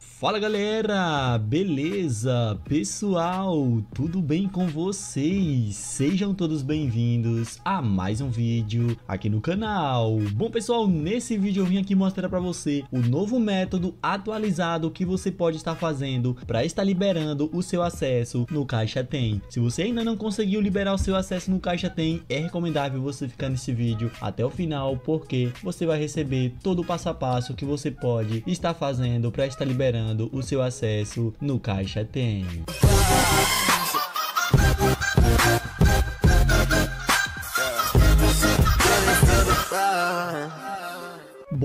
Fala galera, beleza? Pessoal, tudo bem com vocês? Sejam todos bem-vindos a mais um vídeo aqui no canal. Bom pessoal, nesse vídeo eu vim aqui mostrar para você o novo método atualizado que você pode estar fazendo para estar liberando o seu acesso no Caixa Tem. Se você ainda não conseguiu liberar o seu acesso no Caixa Tem, é recomendável você ficar nesse vídeo até o final porque você vai receber todo o passo a passo que você pode estar fazendo para estar liberando o seu acesso no Caixa Tem.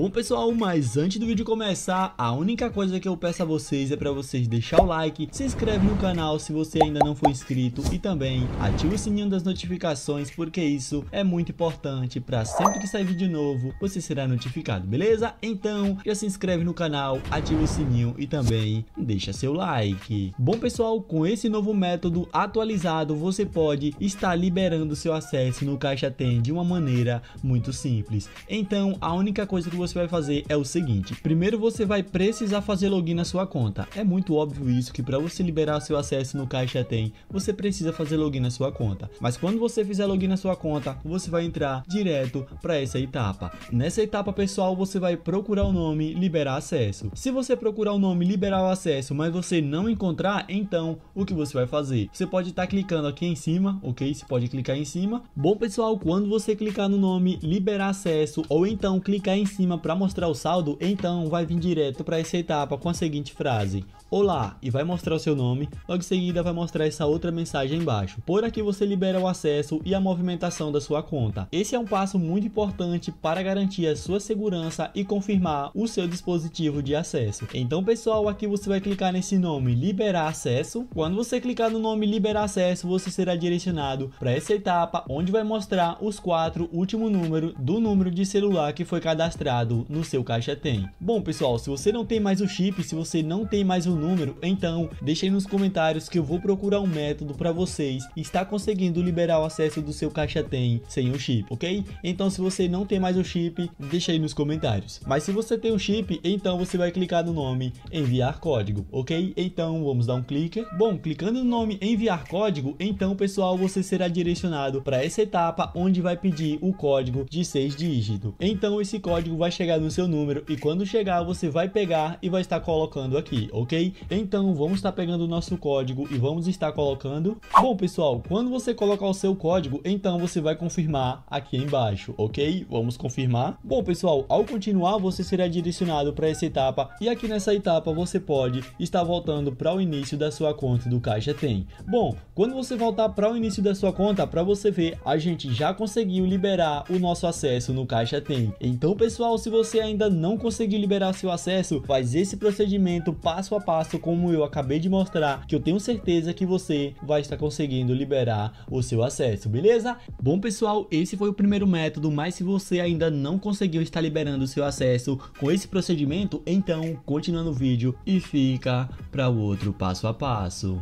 Bom pessoal, mas antes do vídeo começar, a única coisa que eu peço a vocês é para vocês deixar o like, se inscreve no canal se você ainda não for inscrito e também ativa o sininho das notificações porque isso é muito importante para sempre que sair vídeo novo você será notificado, beleza? Então já se inscreve no canal, ativa o sininho e também deixa seu like. Bom pessoal, com esse novo método atualizado você pode estar liberando seu acesso no Caixa Tem de uma maneira muito simples. Então a única coisa que você você vai fazer é o seguinte: primeiro você vai precisar fazer login na sua conta. É muito óbvio isso que para você liberar seu acesso no Caixa Tem, você precisa fazer login na sua conta. Mas quando você fizer login na sua conta, você vai entrar direto para essa etapa. Nessa etapa, pessoal, você vai procurar o nome liberar acesso. Se você procurar o nome liberar o acesso, mas você não encontrar, então o que você vai fazer? Você pode estar tá clicando aqui em cima, ok? Você pode clicar em cima. Bom, pessoal, quando você clicar no nome liberar acesso ou então clicar em cima para mostrar o saldo, então vai vir direto para essa etapa com a seguinte frase: Olá, e vai mostrar o seu nome, logo em seguida vai mostrar essa outra mensagem embaixo. Por aqui você libera o acesso e a movimentação da sua conta. Esse é um passo muito importante para garantir a sua segurança e confirmar o seu dispositivo de acesso. Então pessoal, aqui você vai clicar nesse nome liberar acesso. Quando você clicar no nome liberar acesso, você será direcionado para essa etapa onde vai mostrar os quatro últimos números do número de celular que foi cadastrado no seu caixa tem. Bom pessoal, se você não tem mais o chip, se você não tem mais o número, então deixe aí nos comentários que eu vou procurar um método para vocês estar conseguindo liberar o acesso do seu caixa tem sem o chip, ok? Então se você não tem mais o chip, deixa aí nos comentários. Mas se você tem o chip, então você vai clicar no nome enviar código, ok? Então vamos dar um clique. Bom, clicando no nome enviar código, então pessoal, você será direcionado para essa etapa onde vai pedir o código de 6 dígitos. Então esse código vai chegar no seu número e quando chegar você vai pegar e vai estar colocando aqui, ok? Então vamos estar pegando o nosso código e vamos estar colocando. Bom pessoal, quando você colocar o seu código, então você vai confirmar aqui embaixo, ok? Vamos confirmar. Bom pessoal, ao continuar você será direcionado para essa etapa e aqui nessa etapa você pode estar voltando para o início da sua conta do Caixa Tem. Bom, quando você voltar para o início da sua conta, para você ver, a gente já conseguiu liberar o nosso acesso no Caixa Tem. Então pessoal, se você ainda não conseguiu liberar seu acesso, faz esse procedimento passo a passo como eu acabei de mostrar, que eu tenho certeza que você vai estar conseguindo liberar o seu acesso, beleza? Bom pessoal, esse foi o primeiro método, mas se você ainda não conseguiu estar liberando o seu acesso com esse procedimento, então continuando o vídeo e fica para o outro passo a passo.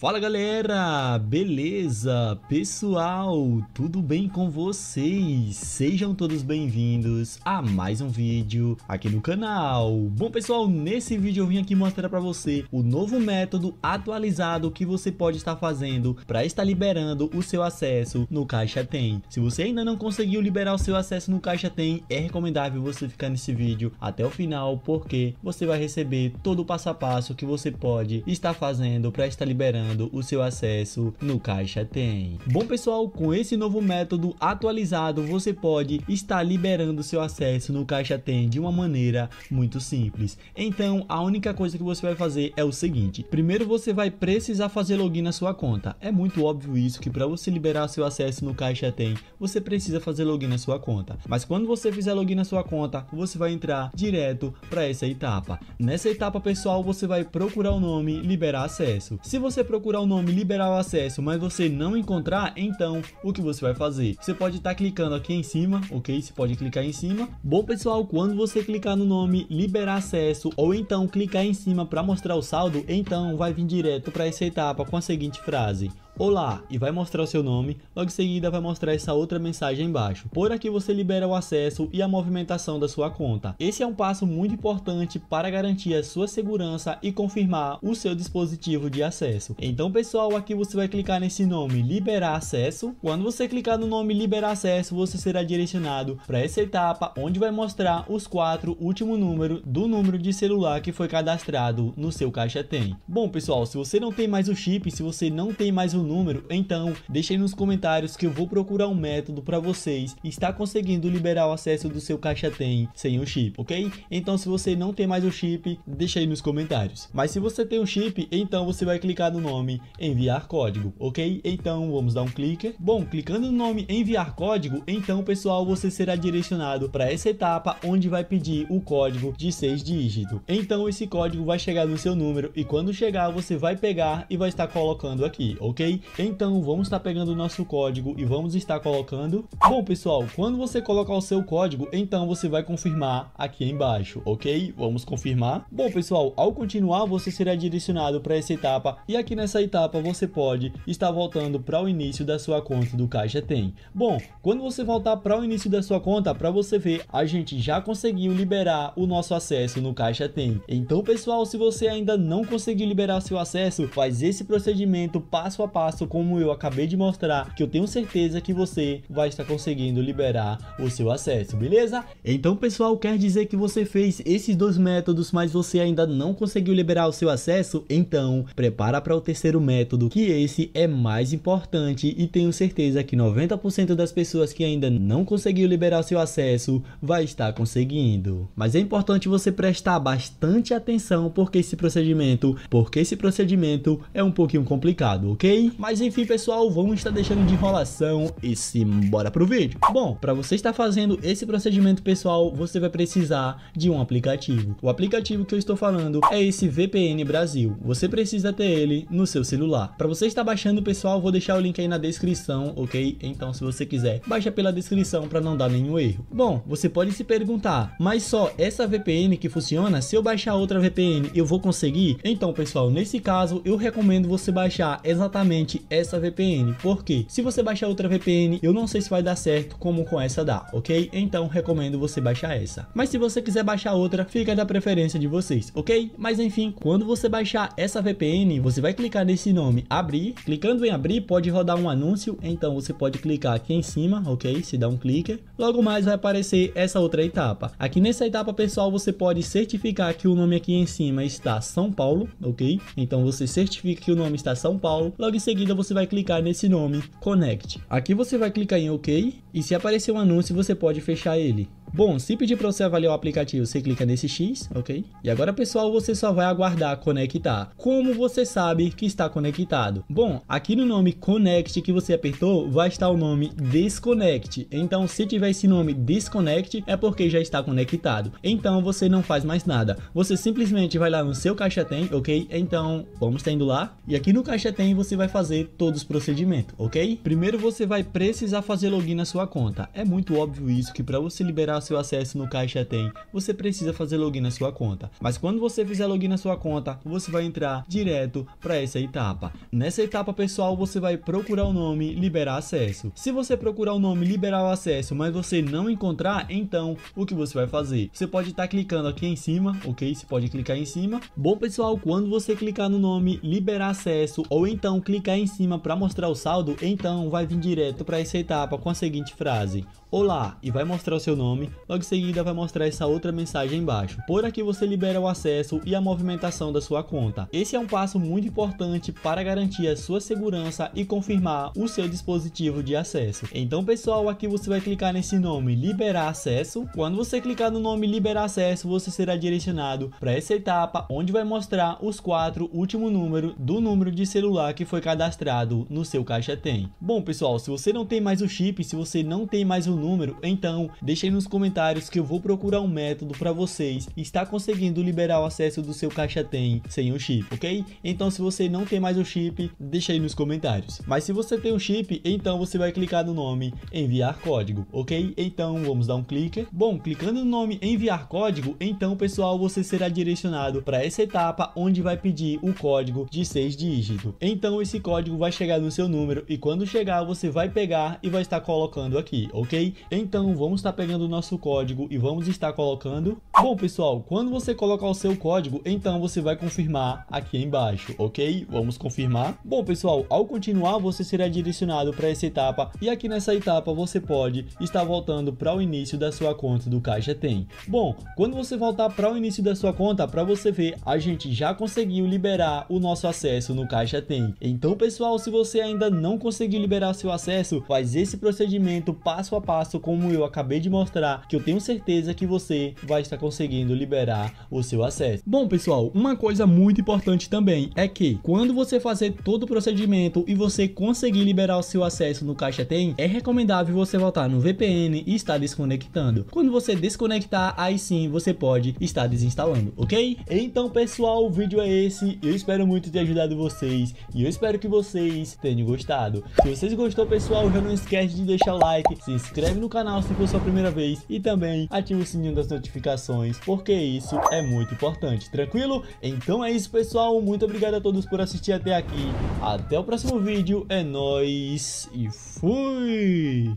Fala galera, beleza? Pessoal, tudo bem com vocês? Sejam todos bem-vindos a mais um vídeo aqui no canal. Bom pessoal, nesse vídeo eu vim aqui mostrar para você o novo método atualizado que você pode estar fazendo para estar liberando o seu acesso no Caixa Tem. Se você ainda não conseguiu liberar o seu acesso no Caixa Tem, é recomendável você ficar nesse vídeo até o final porque você vai receber todo o passo a passo que você pode estar fazendo para estar liberando o seu acesso no Caixa Tem. Bom pessoal, com esse novo método atualizado, você pode estar liberando seu acesso no Caixa Tem de uma maneira muito simples. Então, a única coisa que você vai fazer é o seguinte: primeiro você vai precisar fazer login na sua conta. É muito óbvio isso que para você liberar seu acesso no Caixa Tem, você precisa fazer login na sua conta. Mas quando você fizer login na sua conta, você vai entrar direto para essa etapa. Nessa etapa, pessoal, você vai procurar o nome liberar acesso. Se você procurar procurar o nome liberar o acesso, mas você não encontrar, então o que você vai fazer? Você pode estar tá clicando aqui em cima, ok? Você pode clicar em cima. Bom pessoal, quando você clicar no nome liberar acesso ou então clicar em cima para mostrar o saldo, então vai vir direto para essa etapa com a seguinte frase: Olá e vai mostrar o seu nome, logo em seguida vai mostrar essa outra mensagem embaixo. Por aqui você libera o acesso e a movimentação da sua conta. Esse é um passo muito importante para garantir a sua segurança e confirmar o seu dispositivo de acesso. Então pessoal, aqui você vai clicar nesse nome liberar acesso. Quando você clicar no nome liberar acesso, você será direcionado para essa etapa onde vai mostrar os quatro últimos números do número de celular que foi cadastrado no seu caixa tem. Bom pessoal, se você não tem mais o chip, se você não tem mais o número, então deixe nos comentários que eu vou procurar um método para vocês estar conseguindo liberar o acesso do seu caixa tem sem o chip, ok? Então se você não tem mais o chip, deixa aí nos comentários. Mas se você tem o chip, então você vai clicar no nome enviar código, ok? Então vamos dar um clique. Bom, clicando no nome enviar código, então pessoal, você será direcionado para essa etapa onde vai pedir o código de 6 dígitos. Então esse código vai chegar no seu número e quando chegar você vai pegar e vai estar colocando aqui, ok? Então vamos estar pegando o nosso código e vamos estar colocando. Bom pessoal, quando você colocar o seu código, então você vai confirmar aqui embaixo, ok? Vamos confirmar. Bom pessoal, ao continuar você será direcionado para essa etapa e aqui nessa etapa você pode estar voltando para o início da sua conta do Caixa Tem. Bom, quando você voltar para o início da sua conta, para você ver, a gente já conseguiu liberar o nosso acesso no Caixa Tem. Então pessoal, se você ainda não conseguiu liberar seu acesso, faz esse procedimento passo a passo como eu acabei de mostrar, que eu tenho certeza que você vai estar conseguindo liberar o seu acesso, beleza? Então pessoal, quer dizer que você fez esses dois métodos, mas você ainda não conseguiu liberar o seu acesso? Então, prepara para o terceiro método, que esse é mais importante e tenho certeza que 90% das pessoas que ainda não conseguiu liberar seu acesso vai estar conseguindo. Mas é importante você prestar bastante atenção porque esse procedimento, porque esse procedimento é um pouquinho complicado, ok? Mas enfim, pessoal, vamos estar deixando de enrolação e simbora pro vídeo. Bom, para você estar fazendo esse procedimento, pessoal, você vai precisar de um aplicativo. O aplicativo que eu estou falando é esse VPN Brasil. Você precisa ter ele no seu celular. Para você estar baixando, pessoal, vou deixar o link aí na descrição, ok? Então, se você quiser, baixa pela descrição para não dar nenhum erro. Bom, você pode se perguntar, mas só essa VPN que funciona? Se eu baixar outra VPN, eu vou conseguir? Então, pessoal, nesse caso, eu recomendo você baixar exatamente essa VPN. Porque se você baixar outra VPN, eu não sei se vai dar certo como com essa dá, ok? Então, recomendo você baixar essa. Mas se você quiser baixar outra, fica da preferência de vocês, ok? Mas enfim, quando você baixar essa VPN, você vai clicar nesse nome, abrir. Clicando em abrir, pode rodar um anúncio, então você pode clicar aqui em cima, ok? Se dá um clique. Logo mais vai aparecer essa outra etapa. Aqui nessa etapa, pessoal, você pode certificar que o nome aqui em cima está São Paulo, ok? Então você certifica que o nome está São Paulo. Logo em seguida, você vai clicar nesse nome, Connect. Aqui você vai clicar em OK e se aparecer um anúncio, você pode fechar ele. Bom, se pedir para você avaliar o aplicativo, você clica nesse X, ok? E agora, pessoal, você só vai aguardar conectar. Como você sabe que está conectado? Bom, aqui no nome Connect que você apertou, vai estar o nome Disconnect. Então, se tiver esse nome Disconnect, é porque já está conectado. Então, você não faz mais nada. Você simplesmente vai lá no seu Caixa Tem, ok? Então, vamos tendo lá. E aqui no Caixa Tem, você vai fazer todos os procedimentos, ok? Primeiro, você vai precisar fazer login na sua conta. É muito óbvio isso, que para você liberar seu acesso no Caixa Tem, você precisa fazer login na sua conta. Mas quando você fizer login na sua conta, você vai entrar direto para essa etapa. Nessa etapa, pessoal, você vai procurar o nome liberar acesso. Se você procurar o nome liberar o acesso, mas você não encontrar, então o que você vai fazer? Você pode estar tá clicando aqui em cima, ok? Você pode clicar em cima. Bom, pessoal, quando você clicar no nome liberar acesso ou então clicar em cima para mostrar o saldo, então vai vir direto para essa etapa com a seguinte frase: Olá, e vai mostrar o seu nome, logo em seguida vai mostrar essa outra mensagem embaixo. Por aqui você libera o acesso e a movimentação da sua conta. Esse é um passo muito importante para garantir a sua segurança e confirmar o seu dispositivo de acesso. Então pessoal, aqui você vai clicar nesse nome liberar acesso. Quando você clicar no nome liberar acesso, você será direcionado para essa etapa onde vai mostrar os quatro últimos números do número de celular que foi cadastrado no seu caixa tem. Bom pessoal, se você não tem mais o chip, se você não tem mais o número, então deixe nos comentários comentários que eu vou procurar um método para vocês estar conseguindo liberar o acesso do seu caixa tem sem o chip, ok? Então se você não tem mais o chip, deixa aí nos comentários. Mas se você tem o chip, então você vai clicar no nome enviar código, ok? Então vamos dar um clique. Bom, clicando no nome enviar código, então pessoal, você será direcionado para essa etapa onde vai pedir o código de 6 dígitos. Então esse código vai chegar no seu número e quando chegar você vai pegar e vai estar colocando aqui, ok? Então vamos estar pegando o nosso código e vamos estar colocando. Bom pessoal, quando você colocar o seu código, então você vai confirmar aqui embaixo, ok? Vamos confirmar. Bom pessoal, ao continuar você será direcionado para essa etapa e aqui nessa etapa você pode estar voltando para o início da sua conta do Caixa Tem. Bom, quando você voltar para o início da sua conta, para você ver, a gente já conseguiu liberar o nosso acesso no Caixa Tem. Então pessoal, se você ainda não conseguiu liberar seu acesso, faz esse procedimento passo a passo como eu acabei de mostrar, que eu tenho certeza que você vai estar conseguindo liberar o seu acesso. Bom pessoal, uma coisa muito importante também é que quando você fazer todo o procedimento e você conseguir liberar o seu acesso no Caixa Tem, é recomendável você voltar no VPN e estar desconectando. Quando você desconectar, aí sim você pode estar desinstalando, ok? Então pessoal, o vídeo é esse, eu espero muito ter ajudado vocês e eu espero que vocês tenham gostado. Se vocês gostou pessoal, já não esquece de deixar o like, se inscreve no canal se for sua primeira vez e também ative o sininho das notificações, porque isso é muito importante, tranquilo? Então é isso, pessoal. Muito obrigado a todos por assistir até aqui. Até o próximo vídeo. É nóis e fui!